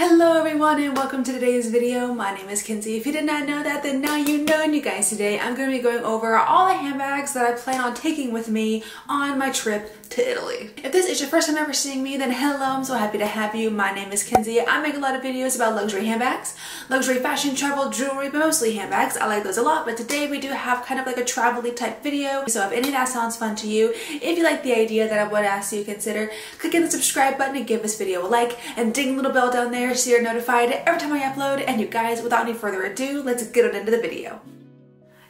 Hello everyone and welcome to today's video. My name is Kenzie. If you did not know that, then now you know. And you guys, today I'm going to be going over all the handbags that I plan on taking with me on my trip to Italy. If this is your first time ever seeing me, then hello, I'm so happy to have you. My name is Kenzie. I make a lot of videos about luxury handbags, luxury fashion, travel, jewelry, but mostly handbags. I like those a lot, but today we do have kind of like a travel type video. So if any of that sounds fun to you, if you like the idea that I would ask you to consider clicking the subscribe button and give this video a like and ding the little bell down there so you're notified every time I upload. And you guys, without any further ado, let's get on into the video.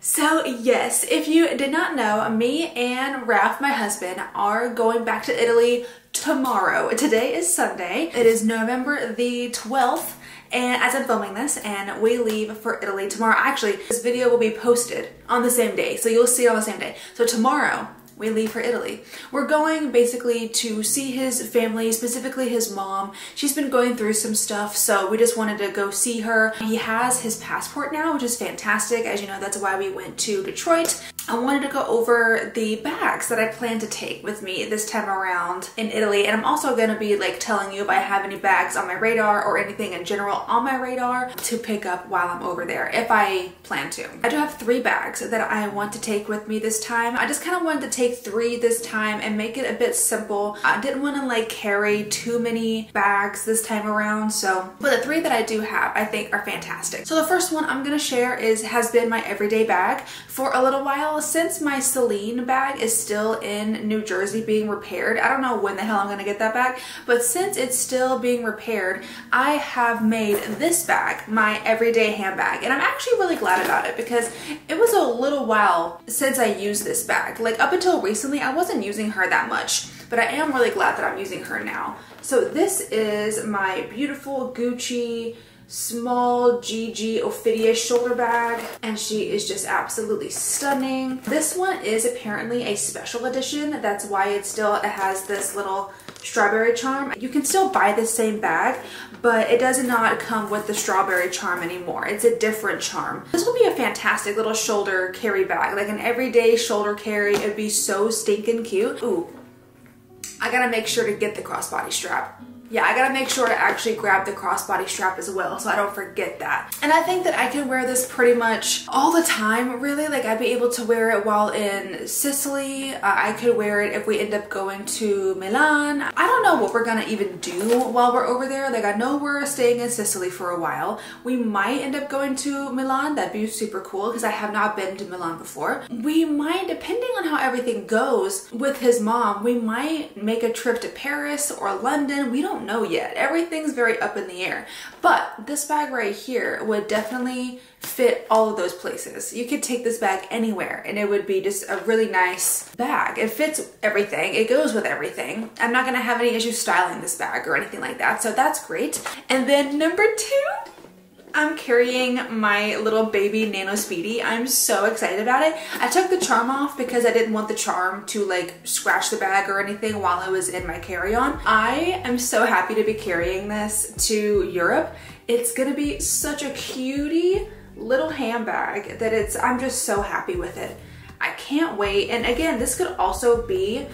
So yes, if you did not know, me and Ralph, my husband, are going back to Italy tomorrow. Today is Sunday. It is November the 12th and as I'm filming this and we leave for Italy tomorrow. Actually, this video will be posted on the same day, so you'll see it on the same day. So tomorrow, we leave for Italy. We're going basically to see his family, specifically his mom. She's been going through some stuff, so we just wanted to go see her. He has his passport now, which is fantastic. As you know, that's why we went to Detroit. I wanted to go over the bags that I plan to take with me this time around in Italy. And I'm also going to be like telling you if I have any bags on my radar or anything in general on my radar to pick up while I'm over there, if I plan to. I do have three bags that I want to take with me this time. I just kind of wanted to take three this time and make it a bit simple. I didn't want to like carry too many bags this time around. So, but the three that I do have, I think are fantastic. So the first one I'm going to share is, has been my everyday bag for a little while since my Celine bag is still in New Jersey being repaired, I don't know when the hell I'm gonna get that back, but since it's still being repaired, I have made this bag my everyday handbag. And I'm actually really glad about it because it was a little while since I used this bag. Like up until recently, I wasn't using her that much, but I am really glad that I'm using her now. So this is my beautiful Gucci small GG Ophidia shoulder bag and she is just absolutely stunning. This one is apparently a special edition. That's why it still it has this little strawberry charm. You can still buy the same bag, but it does not come with the strawberry charm anymore. It's a different charm. This will be a fantastic little shoulder carry bag, like an everyday shoulder carry. It'd be so stinking cute. Ooh, I gotta make sure to get the crossbody strap yeah, I gotta make sure to actually grab the crossbody strap as well so I don't forget that. And I think that I can wear this pretty much all the time, really. Like I'd be able to wear it while in Sicily. Uh, I could wear it if we end up going to Milan. I don't know what we're gonna even do while we're over there. Like I know we're staying in Sicily for a while. We might end up going to Milan. That'd be super cool because I have not been to Milan before. We might, depending on how everything goes with his mom, we might make a trip to Paris or London. We don't don't know yet. Everything's very up in the air. But this bag right here would definitely fit all of those places. You could take this bag anywhere and it would be just a really nice bag. It fits everything. It goes with everything. I'm not gonna have any issues styling this bag or anything like that. So that's great. And then number two, I'm carrying my little baby Nano Speedy. I'm so excited about it. I took the charm off because I didn't want the charm to like scratch the bag or anything while it was in my carry-on. I am so happy to be carrying this to Europe. It's gonna be such a cutie little handbag that it's, I'm just so happy with it. I can't wait. And again, this could also be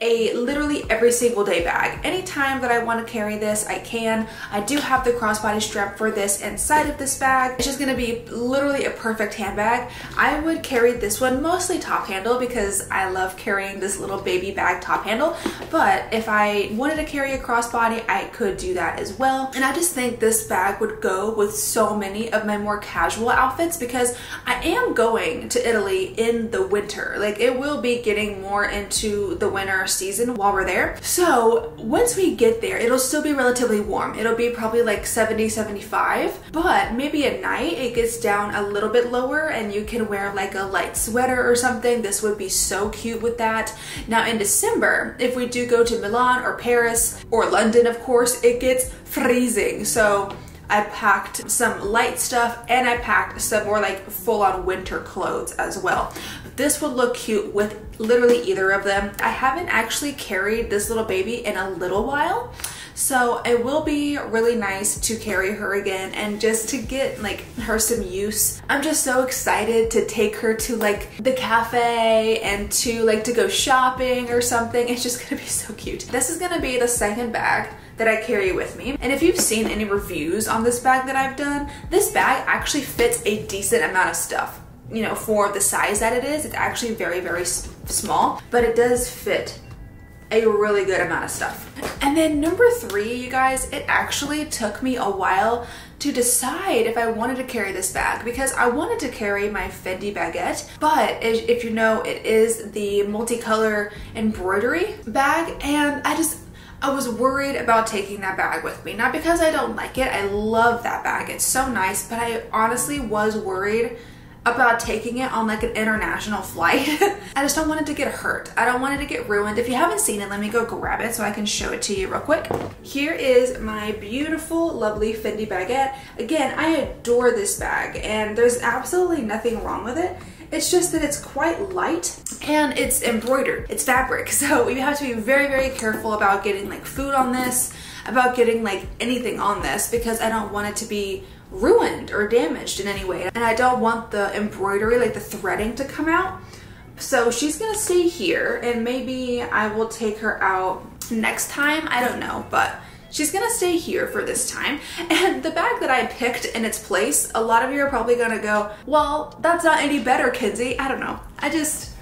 a literally every single day bag. Anytime that I want to carry this, I can. I do have the crossbody strap for this inside of this bag. It's just going to be literally a perfect handbag. I would carry this one mostly top handle because I love carrying this little baby bag top handle. But if I wanted to carry a crossbody, I could do that as well. And I just think this bag would go with so many of my more casual outfits because I am going to Italy in the winter. Like it will be getting more into the winter season while we're there. So once we get there, it'll still be relatively warm. It'll be probably like 70, 75, but maybe at night it gets down a little bit lower and you can wear like a light sweater or something. This would be so cute with that. Now in December, if we do go to Milan or Paris or London, of course, it gets freezing. So I packed some light stuff and I packed some more like full on winter clothes as well. This would look cute with literally either of them. I haven't actually carried this little baby in a little while. So it will be really nice to carry her again and just to get like her some use. I'm just so excited to take her to like the cafe and to like to go shopping or something. It's just gonna be so cute. This is gonna be the second bag that I carry with me. And if you've seen any reviews on this bag that I've done, this bag actually fits a decent amount of stuff. You know, for the size that it is, it's actually very, very small, but it does fit a really good amount of stuff. And then number three, you guys, it actually took me a while to decide if I wanted to carry this bag because I wanted to carry my Fendi baguette, but if you know, it is the multicolor embroidery bag and I just, I was worried about taking that bag with me. Not because I don't like it, I love that bag, it's so nice, but I honestly was worried about taking it on like an international flight. I just don't want it to get hurt. I don't want it to get ruined. If you haven't seen it, let me go grab it so I can show it to you real quick. Here is my beautiful, lovely Fendi baguette. Again, I adore this bag and there's absolutely nothing wrong with it. It's just that it's quite light and it's embroidered. It's fabric. So you have to be very, very careful about getting like food on this, about getting like anything on this because I don't want it to be ruined or damaged in any way. And I don't want the embroidery, like the threading to come out. So she's gonna stay here and maybe I will take her out next time. I don't know, but she's gonna stay here for this time. And the bag that I picked in its place, a lot of you are probably gonna go, well, that's not any better, Kenzie. I don't know. I just,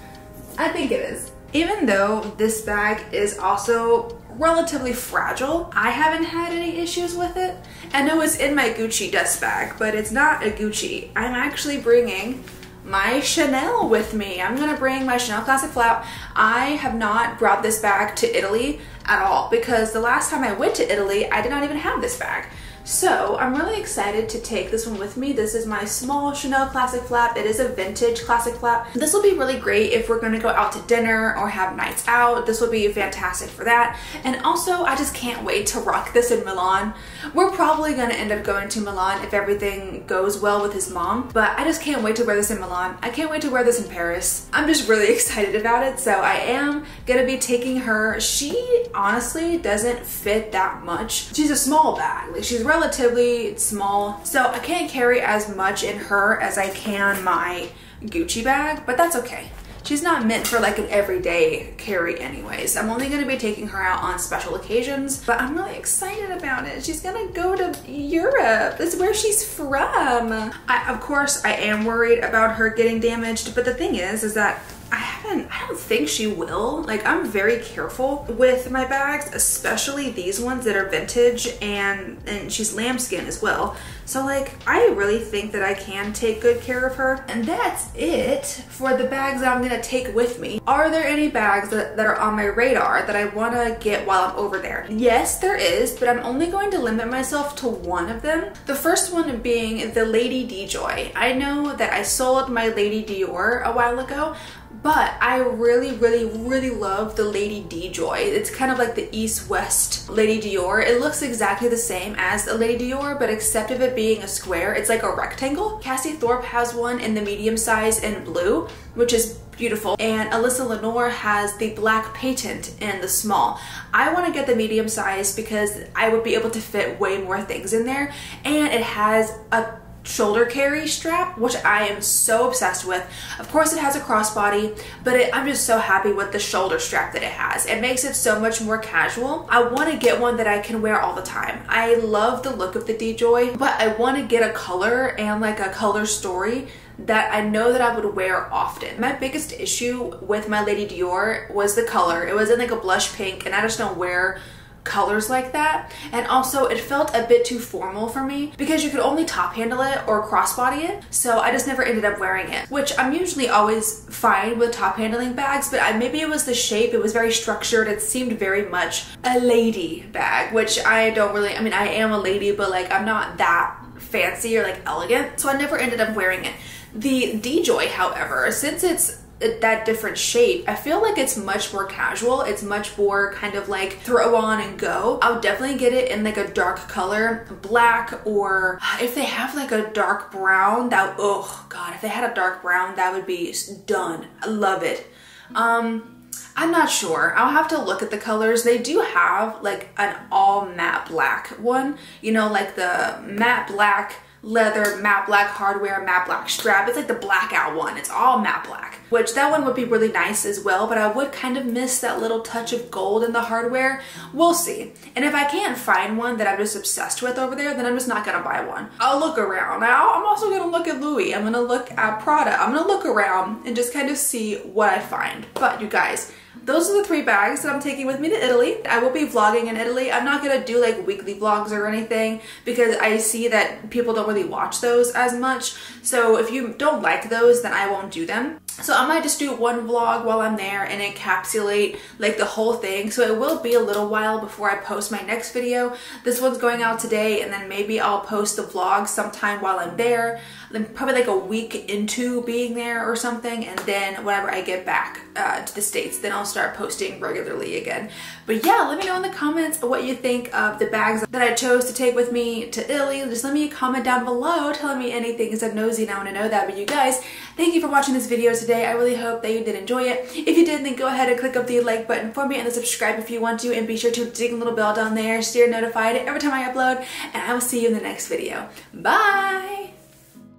I think it is. Even though this bag is also relatively fragile. I haven't had any issues with it. I know it's in my Gucci dust bag, but it's not a Gucci. I'm actually bringing my Chanel with me. I'm gonna bring my Chanel Classic Flap. I have not brought this bag to Italy at all because the last time I went to Italy, I did not even have this bag. So I'm really excited to take this one with me. This is my small Chanel Classic Flap. It is a vintage Classic Flap. This will be really great if we're gonna go out to dinner or have nights out. This will be fantastic for that. And also, I just can't wait to rock this in Milan. We're probably gonna end up going to Milan if everything goes well with his mom, but I just can't wait to wear this in Milan. I can't wait to wear this in Paris. I'm just really excited about it. So I am gonna be taking her. She honestly doesn't fit that much. She's a small bag. Like she's relatively small, so I can't carry as much in her as I can my Gucci bag, but that's okay. She's not meant for like an everyday carry anyways. I'm only gonna be taking her out on special occasions, but I'm really excited about it. She's gonna go to Europe. That's where she's from. I, of course, I am worried about her getting damaged, but the thing is, is that I haven't, I don't think she will. Like I'm very careful with my bags, especially these ones that are vintage and, and she's lambskin as well. So like, I really think that I can take good care of her. And that's it for the bags that I'm gonna take with me. Are there any bags that, that are on my radar that I wanna get while I'm over there? Yes, there is, but I'm only going to limit myself to one of them. The first one being the Lady D-Joy. I know that I sold my Lady Dior a while ago, but I really, really, really love the Lady D-Joy. It's kind of like the East-West Lady Dior. It looks exactly the same as the Lady Dior, but except of it being a square, it's like a rectangle. Cassie Thorpe has one in the medium size in blue, which is beautiful. And Alyssa Lenore has the black patent in the small. I want to get the medium size because I would be able to fit way more things in there. And it has a shoulder carry strap, which I am so obsessed with. Of course it has a crossbody, but it, I'm just so happy with the shoulder strap that it has. It makes it so much more casual. I want to get one that I can wear all the time. I love the look of the D-Joy, but I want to get a color and like a color story that I know that I would wear often. My biggest issue with my Lady Dior was the color. It was in like a blush pink and I just don't wear colors like that. And also it felt a bit too formal for me because you could only top handle it or crossbody it. So I just never ended up wearing it which I'm usually always fine with top handling bags but I, maybe it was the shape. It was very structured. It seemed very much a lady bag which I don't really I mean I am a lady but like I'm not that fancy or like elegant. So I never ended up wearing it. The D-Joy however since it's that different shape, I feel like it's much more casual. It's much more kind of like throw on and go. I would definitely get it in like a dark color, black, or if they have like a dark brown, that, oh God, if they had a dark brown, that would be done. I love it. Um, I'm not sure. I'll have to look at the colors. They do have like an all matte black one, you know, like the matte black leather matte black hardware matte black strap. It's like the blackout one. It's all matte black, which that one would be really nice as well, but I would kind of miss that little touch of gold in the hardware. We'll see. And if I can't find one that I'm just obsessed with over there, then I'm just not gonna buy one. I'll look around. Now I'm also gonna look at Louis. I'm gonna look at Prada. I'm gonna look around and just kind of see what I find. But you guys, those are the three bags that I'm taking with me to Italy. I will be vlogging in Italy. I'm not gonna do like weekly vlogs or anything because I see that people don't really watch those as much. So if you don't like those, then I won't do them. So I might just do one vlog while I'm there and encapsulate like the whole thing. So it will be a little while before I post my next video. This one's going out today and then maybe I'll post the vlog sometime while I'm there. Then probably like a week into being there or something. And then whenever I get back uh, to the States, then I'll start posting regularly again. But yeah, let me know in the comments what you think of the bags that I chose to take with me to Italy. Just let me comment down below telling me anything because I'm nosy and I want to know that. But you guys, thank you for watching this video today. I really hope that you did enjoy it. If you did, then go ahead and click up the like button for me and then subscribe if you want to. And be sure to ding the little bell down there so you're notified every time I upload. And I will see you in the next video. Bye!